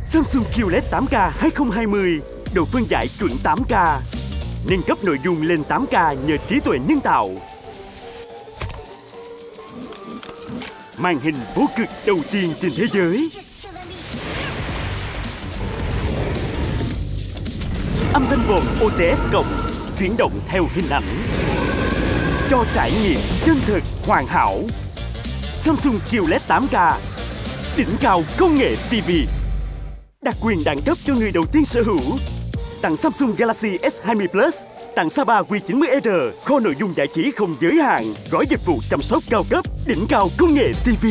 Samsung QLED 8K 2020 độ phân giải chuẩn 8K nâng cấp nội dung lên 8K nhờ trí tuệ nhân tạo. Màn hình vô cực đầu tiên trên thế giới. Âm thanh vồn OTS cộng, chuyển động theo hình ảnh cho trải nghiệm chân thực, hoàn hảo. Samsung QLED 8K đỉnh cao công nghệ TV đặc quyền đẳng cấp cho người đầu tiên sở hữu. Tặng Samsung Galaxy S20 Plus, tặng Saba Q90R kho nội dung giải trí không giới hạn, gói dịch vụ chăm sóc cao cấp, đỉnh cao công nghệ TV